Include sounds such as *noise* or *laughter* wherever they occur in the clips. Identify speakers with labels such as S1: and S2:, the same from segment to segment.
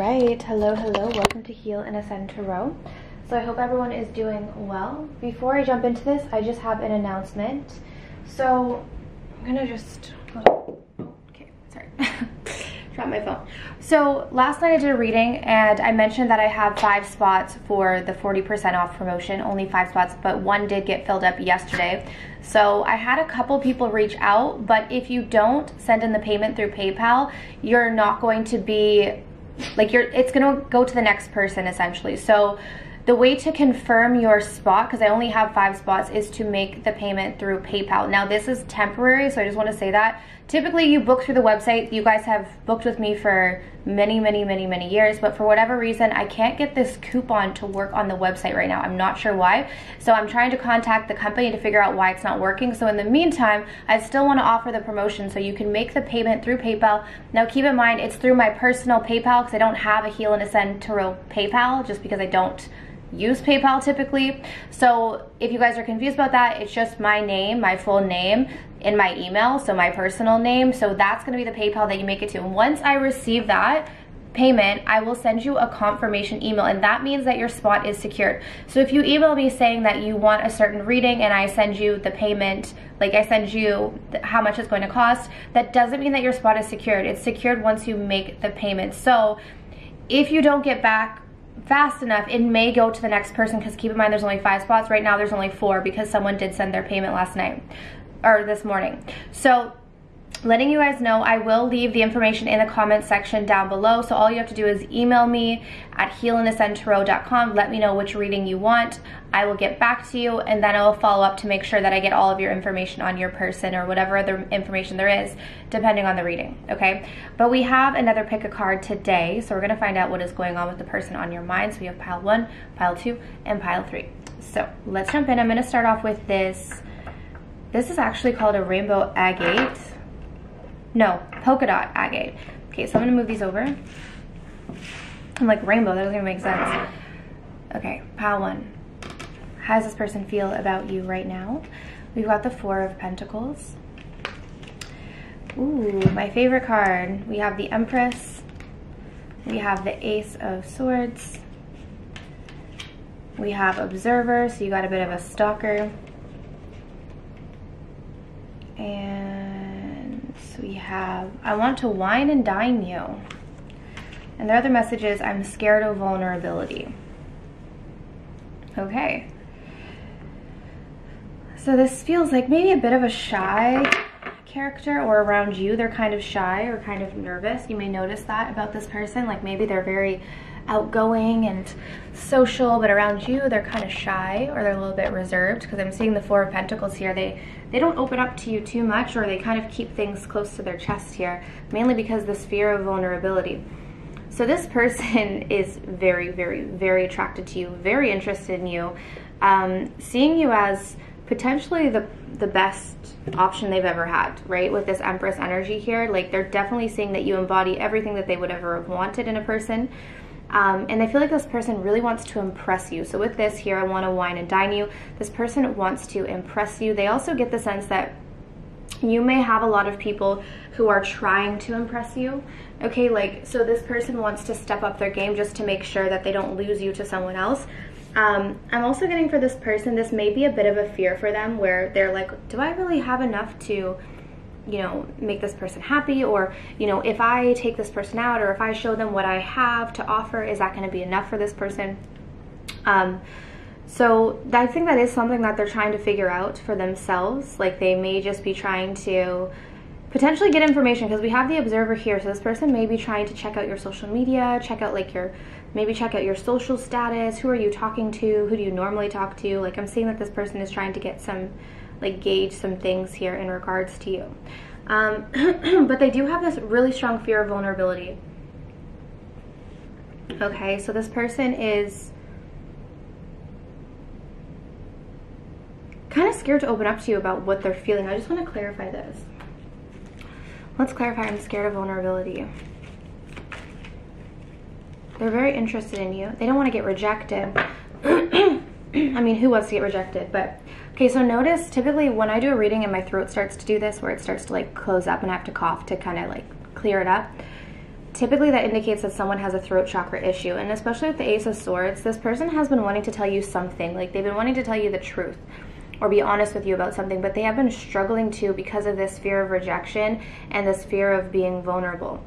S1: right, hello, hello, welcome to Heal and Ascend Tarot. So I hope everyone is doing well. Before I jump into this, I just have an announcement. So I'm gonna just, oh, okay, sorry, *laughs* drop my phone. So last night I did a reading and I mentioned that I have five spots for the 40% off promotion, only five spots, but one did get filled up yesterday. So I had a couple people reach out, but if you don't send in the payment through PayPal, you're not going to be like you're it's to go to the next person essentially. So the way to confirm your spot, because I only have five spots, is to make the payment through PayPal. Now this is temporary, so I just want to say that. Typically you book through the website. You guys have booked with me for many, many, many, many years, but for whatever reason, I can't get this coupon to work on the website right now. I'm not sure why. So I'm trying to contact the company to figure out why it's not working. So in the meantime, I still want to offer the promotion so you can make the payment through PayPal. Now keep in mind, it's through my personal PayPal because I don't have a Heal and Ascend Tarot PayPal just because I don't use PayPal typically. So if you guys are confused about that, it's just my name, my full name in my email, so my personal name. So that's gonna be the PayPal that you make it to. And once I receive that, payment, I will send you a confirmation email and that means that your spot is secured. So if you email me saying that you want a certain reading and I send you the payment, like I send you how much it's going to cost, that doesn't mean that your spot is secured. It's secured once you make the payment. So if you don't get back fast enough, it may go to the next person because keep in mind there's only five spots. Right now there's only four because someone did send their payment last night or this morning. So letting you guys know I will leave the information in the comments section down below. So all you have to do is email me at healandascendtarot.com. Let me know which reading you want. I will get back to you and then I will follow up to make sure that I get all of your information on your person or whatever other information there is depending on the reading, okay? But we have another pick a card today. So we're gonna find out what is going on with the person on your mind. So we have pile one, pile two, and pile three. So let's jump in. I'm gonna start off with this. This is actually called a rainbow agate no, polka dot agate. Okay, so I'm gonna move these over. I'm like rainbow, that doesn't even make sense. Okay, pile one. How does this person feel about you right now? We've got the Four of Pentacles. Ooh, my favorite card. We have the Empress. We have the Ace of Swords. We have Observer, so you got a bit of a stalker. And we have, I want to wine and dine you. And the other message is, I'm scared of vulnerability. Okay. So this feels like maybe a bit of a shy character or around you, they're kind of shy or kind of nervous. You may notice that about this person, like maybe they're very outgoing and social, but around you, they're kind of shy or they're a little bit reserved because I'm seeing the Four of Pentacles here. They, they don't open up to you too much or they kind of keep things close to their chest here, mainly because this fear of vulnerability. So this person *laughs* is very, very, very attracted to you, very interested in you, um, seeing you as potentially the, the best option they've ever had, right? With this Empress energy here, like they're definitely seeing that you embody everything that they would ever have wanted in a person. Um, and I feel like this person really wants to impress you. So with this here, I want to wine and dine you. This person wants to impress you. They also get the sense that you may have a lot of people who are trying to impress you. Okay, like, so this person wants to step up their game just to make sure that they don't lose you to someone else. Um, I'm also getting for this person, this may be a bit of a fear for them where they're like, do I really have enough to you know, make this person happy or, you know, if I take this person out or if I show them what I have to offer, is that going to be enough for this person? Um, so I think that is something that they're trying to figure out for themselves. Like they may just be trying to potentially get information because we have the observer here. So this person may be trying to check out your social media, check out like your, maybe check out your social status. Who are you talking to? Who do you normally talk to? Like I'm seeing that this person is trying to get some like gauge some things here in regards to you. Um, *clears throat* but they do have this really strong fear of vulnerability. Okay, so this person is kind of scared to open up to you about what they're feeling. I just want to clarify this. Let's clarify I'm scared of vulnerability. They're very interested in you. They don't want to get rejected. I mean, who wants to get rejected? But Okay, so notice typically when I do a reading and my throat starts to do this, where it starts to like close up and I have to cough to kind of like clear it up. typically that indicates that someone has a throat chakra issue. And especially with the Ace of Swords, this person has been wanting to tell you something. Like they've been wanting to tell you the truth or be honest with you about something, but they have been struggling too because of this fear of rejection and this fear of being vulnerable.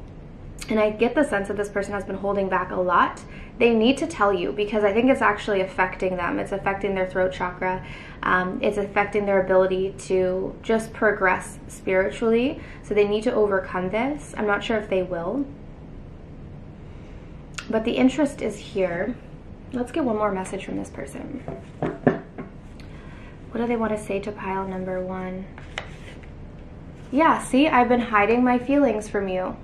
S1: And I get the sense that this person has been holding back a lot. They need to tell you because I think it's actually affecting them. It's affecting their throat chakra. Um, it's affecting their ability to just progress spiritually. So they need to overcome this. I'm not sure if they will. But the interest is here. Let's get one more message from this person. What do they want to say to pile number one? Yeah, see, I've been hiding my feelings from you.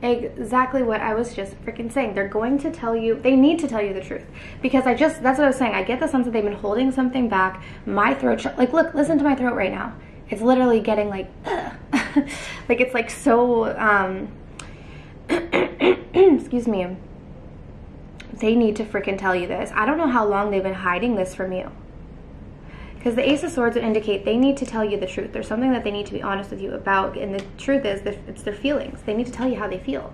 S1: Exactly what I was just freaking saying. They're going to tell you, they need to tell you the truth. Because I just, that's what I was saying. I get the sense that they've been holding something back. My throat, like, look, listen to my throat right now. It's literally getting like, *laughs* like it's like so, um, *clears throat* excuse me. They need to freaking tell you this. I don't know how long they've been hiding this from you. Because the Ace of Swords would indicate they need to tell you the truth. There's something that they need to be honest with you about, and the truth is that it's their feelings. They need to tell you how they feel.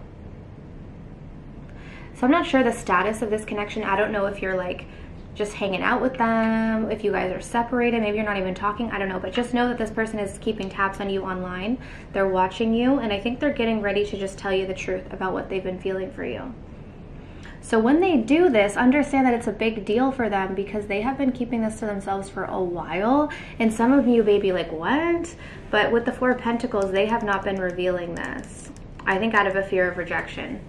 S1: So I'm not sure the status of this connection. I don't know if you're like just hanging out with them, if you guys are separated, maybe you're not even talking, I don't know. But just know that this person is keeping tabs on you online. They're watching you, and I think they're getting ready to just tell you the truth about what they've been feeling for you. So when they do this, understand that it's a big deal for them because they have been keeping this to themselves for a while. And some of you may be like, what? But with the Four of Pentacles, they have not been revealing this. I think out of a fear of rejection.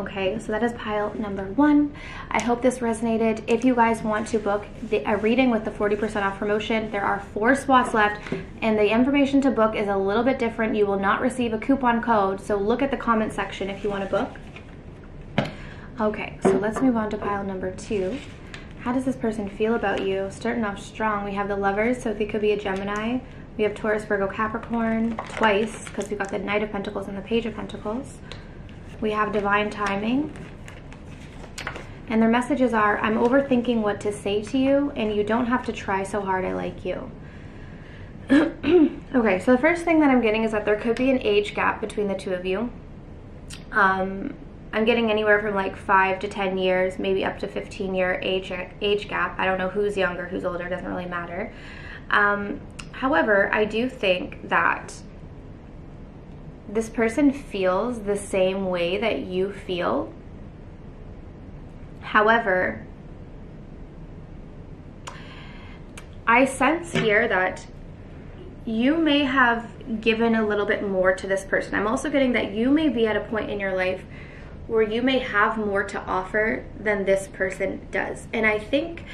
S1: Okay, so that is pile number one. I hope this resonated. If you guys want to book the, a reading with the 40% off promotion, there are four spots left, and the information to book is a little bit different. You will not receive a coupon code, so look at the comment section if you want to book. Okay, so let's move on to pile number two. How does this person feel about you? Starting off strong, we have the lovers, so they could be a Gemini. We have Taurus, Virgo, Capricorn twice, because we've got the Knight of Pentacles and the Page of Pentacles. We have divine timing. And their messages are, I'm overthinking what to say to you, and you don't have to try so hard, I like you. *clears throat* okay, so the first thing that I'm getting is that there could be an age gap between the two of you. Um, I'm getting anywhere from like five to 10 years, maybe up to 15 year age, age gap. I don't know who's younger, who's older, doesn't really matter. Um, however, I do think that this person feels the same way that you feel. However, I sense here that you may have given a little bit more to this person. I'm also getting that you may be at a point in your life where you may have more to offer than this person does. And I think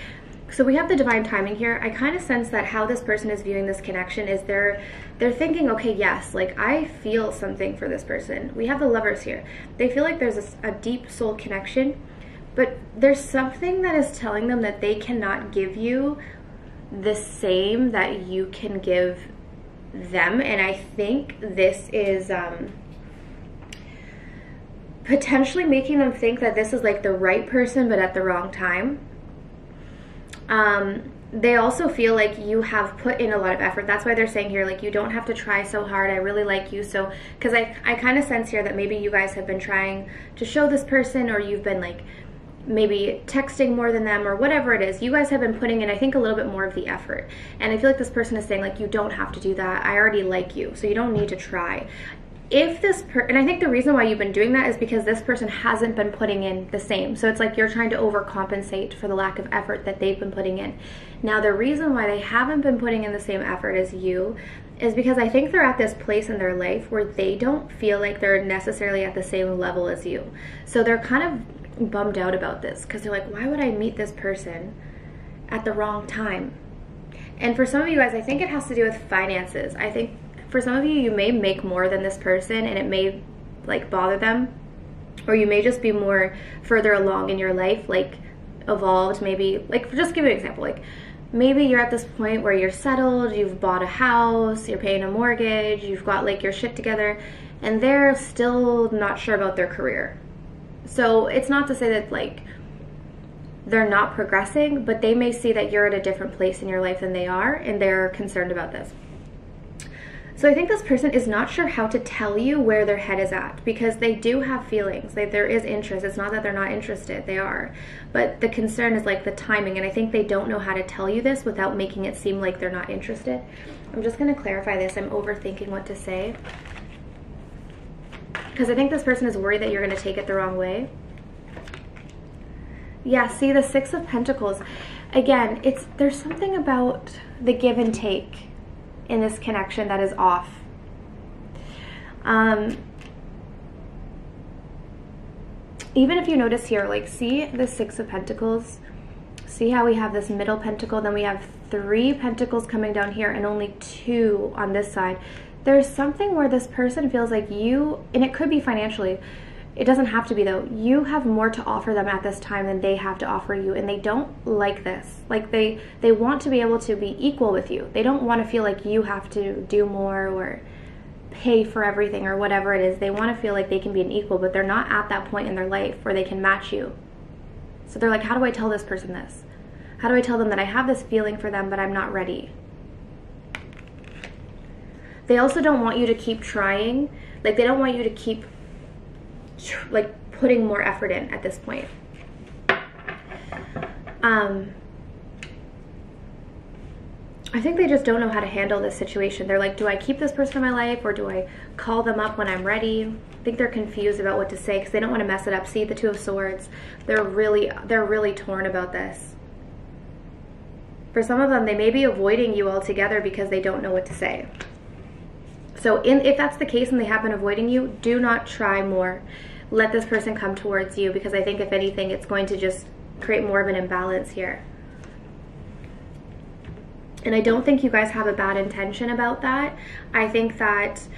S1: so we have the divine timing here. I kind of sense that how this person is viewing this connection is they're they're thinking, okay, yes, like I feel something for this person. We have the lovers here. They feel like there's a, a deep soul connection, but there's something that is telling them that they cannot give you the same that you can give them. And I think this is um potentially making them think that this is like the right person but at the wrong time. Um, they also feel like you have put in a lot of effort. That's why they're saying here, like, you don't have to try so hard. I really like you. So, because I, I kind of sense here that maybe you guys have been trying to show this person or you've been like maybe texting more than them or whatever it is. You guys have been putting in, I think, a little bit more of the effort. And I feel like this person is saying, like, you don't have to do that. I already like you. So you don't need to try if this per and I think the reason why you've been doing that is because this person hasn't been putting in the same. So it's like you're trying to overcompensate for the lack of effort that they've been putting in. Now the reason why they haven't been putting in the same effort as you is because I think they're at this place in their life where they don't feel like they're necessarily at the same level as you. So they're kind of bummed out about this because they're like, why would I meet this person at the wrong time? And for some of you guys, I think it has to do with finances. I think for some of you, you may make more than this person and it may like bother them. Or you may just be more further along in your life, like evolved, maybe, like just give you an example, like maybe you're at this point where you're settled, you've bought a house, you're paying a mortgage, you've got like your shit together, and they're still not sure about their career. So it's not to say that like they're not progressing, but they may see that you're at a different place in your life than they are, and they're concerned about this. So I think this person is not sure how to tell you where their head is at because they do have feelings. They, there is interest. It's not that they're not interested, they are. But the concern is like the timing, and I think they don't know how to tell you this without making it seem like they're not interested. I'm just going to clarify this. I'm overthinking what to say. Because I think this person is worried that you're going to take it the wrong way. Yeah, see the Six of Pentacles. Again, it's there's something about the give and take in this connection that is off. Um, even if you notice here, like see the Six of Pentacles, see how we have this middle pentacle, then we have three pentacles coming down here and only two on this side. There's something where this person feels like you, and it could be financially, it doesn't have to be though. You have more to offer them at this time than they have to offer you and they don't like this. Like they they want to be able to be equal with you. They don't want to feel like you have to do more or pay for everything or whatever it is. They want to feel like they can be an equal, but they're not at that point in their life where they can match you. So they're like, "How do I tell this person this? How do I tell them that I have this feeling for them but I'm not ready?" They also don't want you to keep trying. Like they don't want you to keep like putting more effort in at this point. Um, I think they just don't know how to handle this situation. They're like, do I keep this person in my life or do I call them up when I'm ready? I think they're confused about what to say because they don't want to mess it up. See the two of swords. They're really they're really torn about this. For some of them, they may be avoiding you altogether because they don't know what to say. So in, if that's the case and they have been avoiding you, do not try more let this person come towards you because I think if anything, it's going to just create more of an imbalance here. And I don't think you guys have a bad intention about that. I think that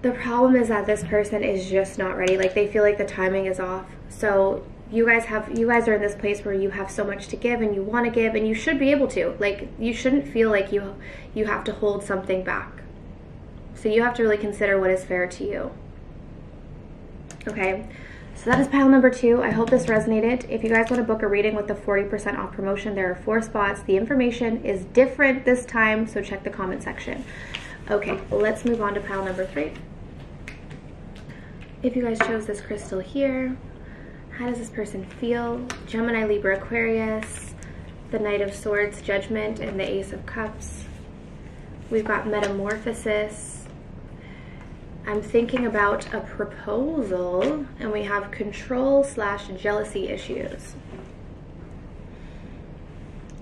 S1: the problem is that this person is just not ready. Like they feel like the timing is off. So you guys have you guys are in this place where you have so much to give and you want to give and you should be able to. Like you shouldn't feel like you you have to hold something back. So you have to really consider what is fair to you. Okay, so that is pile number two. I hope this resonated. If you guys want to book a reading with the 40% off promotion, there are four spots. The information is different this time, so check the comment section. Okay, let's move on to pile number three. If you guys chose this crystal here, how does this person feel? Gemini, Libra, Aquarius, the Knight of Swords, Judgment, and the Ace of Cups. We've got Metamorphosis, I'm thinking about a proposal and we have control slash jealousy issues.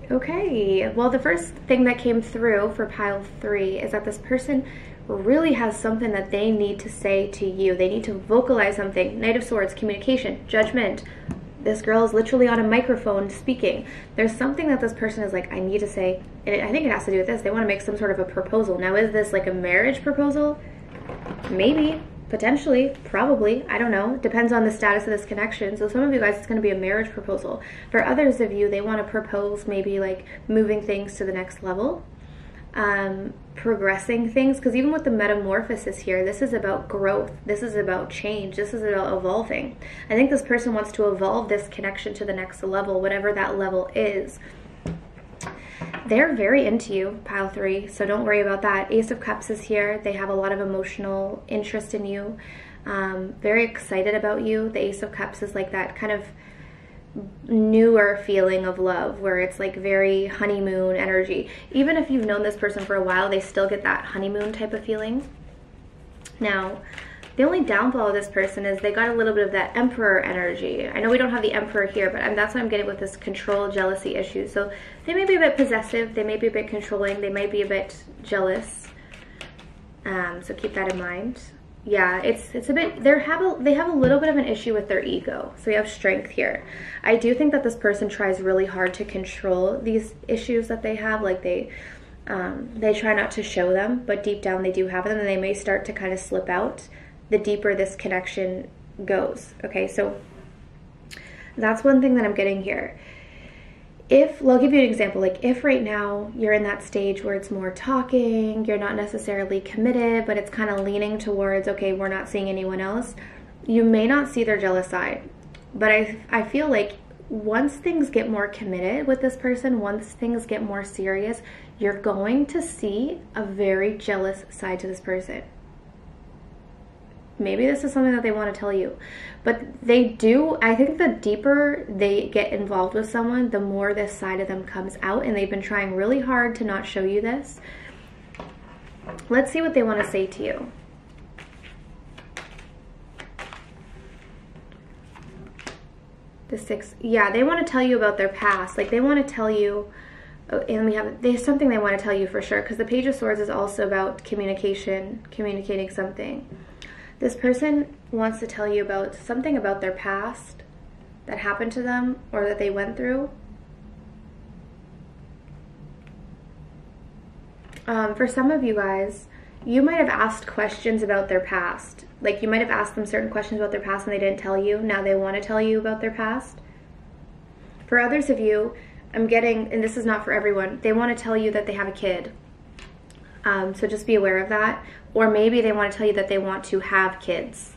S1: Okay, well the first thing that came through for pile three is that this person really has something that they need to say to you. They need to vocalize something. Knight of Swords, communication, judgment. This girl is literally on a microphone speaking. There's something that this person is like, I need to say. And I think it has to do with this. They want to make some sort of a proposal. Now, is this like a marriage proposal? Maybe, potentially, probably, I don't know. Depends on the status of this connection. So some of you guys, it's going to be a marriage proposal. For others of you, they want to propose maybe like moving things to the next level. Um, progressing things because even with the metamorphosis here this is about growth this is about change this is about evolving i think this person wants to evolve this connection to the next level whatever that level is they're very into you, pile three, so don't worry about that. Ace of Cups is here. They have a lot of emotional interest in you, um, very excited about you. The Ace of Cups is like that kind of newer feeling of love where it's like very honeymoon energy. Even if you've known this person for a while, they still get that honeymoon type of feeling. Now, the only downfall of this person is they got a little bit of that emperor energy. I know we don't have the emperor here, but that's what I'm getting with this control jealousy issue. So they may be a bit possessive, they may be a bit controlling, they may be a bit jealous. Um, so keep that in mind. Yeah, it's it's a bit they have a they have a little bit of an issue with their ego. So we have strength here. I do think that this person tries really hard to control these issues that they have. Like they um, they try not to show them, but deep down they do have them, and they may start to kind of slip out the deeper this connection goes. Okay, so that's one thing that I'm getting here. If, well, I'll give you an example. Like, if right now you're in that stage where it's more talking, you're not necessarily committed, but it's kind of leaning towards, okay, we're not seeing anyone else, you may not see their jealous side. But I, I feel like once things get more committed with this person, once things get more serious, you're going to see a very jealous side to this person. Maybe this is something that they want to tell you. But they do, I think the deeper they get involved with someone, the more this side of them comes out. And they've been trying really hard to not show you this. Let's see what they want to say to you. The six, yeah, they want to tell you about their past. Like they want to tell you, oh, and we have, there's something they want to tell you for sure. Because the Page of Swords is also about communication, communicating something. This person wants to tell you about something about their past that happened to them or that they went through. Um, for some of you guys, you might have asked questions about their past. Like you might have asked them certain questions about their past and they didn't tell you. Now they want to tell you about their past. For others of you, I'm getting, and this is not for everyone, they want to tell you that they have a kid. Um, so just be aware of that. Or maybe they want to tell you that they want to have kids.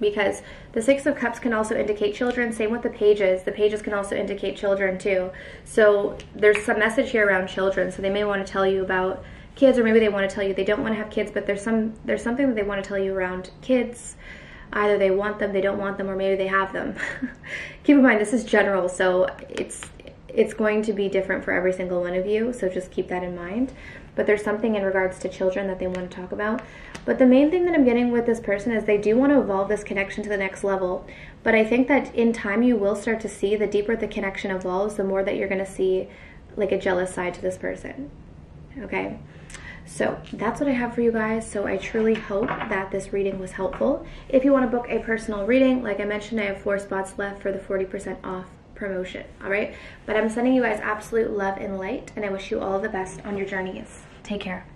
S1: Because the Six of Cups can also indicate children. Same with the pages. The pages can also indicate children too. So there's some message here around children. So they may want to tell you about kids, or maybe they want to tell you they don't want to have kids, but there's some there's something that they want to tell you around kids. Either they want them, they don't want them, or maybe they have them. *laughs* Keep in mind this is general, so it's it's going to be different for every single one of you. So just keep that in mind but there's something in regards to children that they want to talk about. But the main thing that I'm getting with this person is they do want to evolve this connection to the next level. But I think that in time you will start to see the deeper the connection evolves, the more that you're going to see like a jealous side to this person. Okay? So that's what I have for you guys. So I truly hope that this reading was helpful. If you want to book a personal reading, like I mentioned, I have four spots left for the 40% off promotion. All right? But I'm sending you guys absolute love and light, and I wish you all the best on your journeys. Take care.